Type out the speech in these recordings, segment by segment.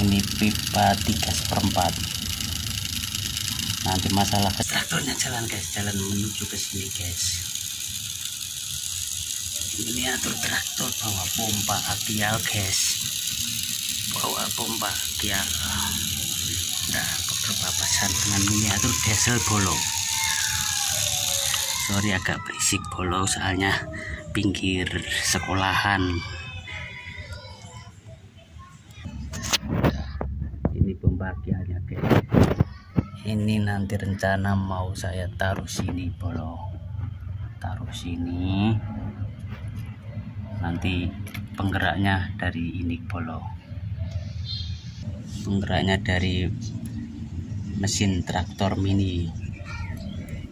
ini pipa 3 seperempat. Nanti masalah traktornya jalan guys. Jalan menuju ke sini guys. Ini atur traktor bawa pompa apial guys. Bawa pompa apial. Nah berpapasan dengan miniatur diesel bolong. Sorry agak berisik bolong soalnya pinggir sekolahan pembagiannya guys ini nanti rencana mau saya taruh sini bolong taruh sini. Nanti penggeraknya dari ini bolong penggeraknya dari mesin traktor mini.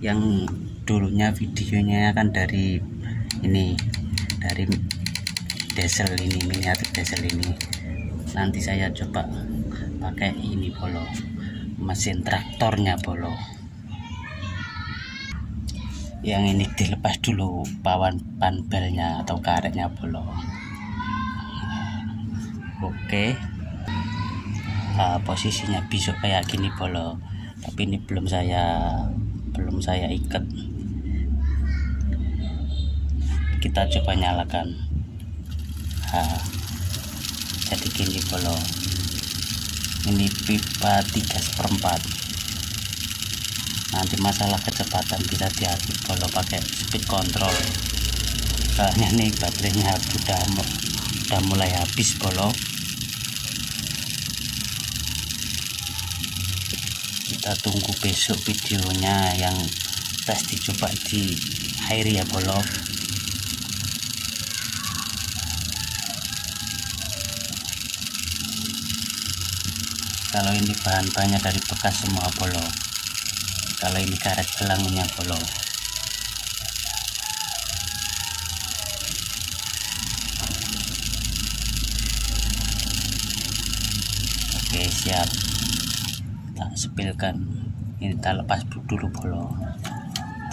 Yang dulunya videonya kan dari ini dari diesel ini miniatur diesel ini. Nanti saya coba pakai ini bolo mesin traktornya bolo yang ini dilepas dulu pawan panbelnya atau karetnya bolo oke. Uh, posisinya besok kayak gini bolo tapi ini belum saya belum saya ikat. Kita coba nyalakan. Nah, jadi gini bolo ini pipa 3 seperempat. Nanti masalah kecepatan bisa diatur kalau pakai speed control. Soalnya nih baterainya sudah udah mulai habis bolo. Kita tunggu besok videonya yang tes dicoba di air ya bolo kalau ini bahan-bahannya dari bekas semua bolo. Kalau ini karet belangnya bolo. Oke siap. Tak spilkan ini kita lepas dulu bolo.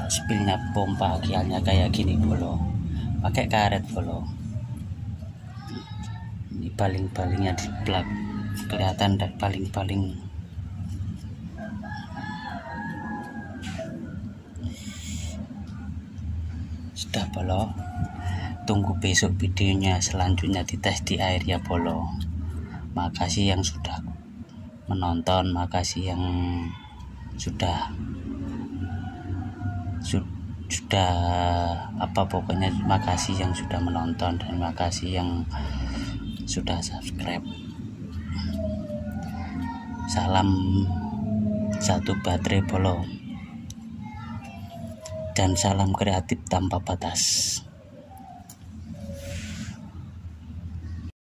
Tak spilnya pompa kialnya kayak gini bolo. Pakai karet bolo. Ini baling-balingnya di plug kelihatan dan paling-paling. Sudah bolo. Tunggu besok videonya selanjutnya dites di air ya bolo. Makasih yang sudah menonton makasih yang sudah su sudah apa pokoknya makasih yang sudah menonton dan makasih yang sudah subscribe salam satu baterai bolong. Dan salam kreatif tanpa batas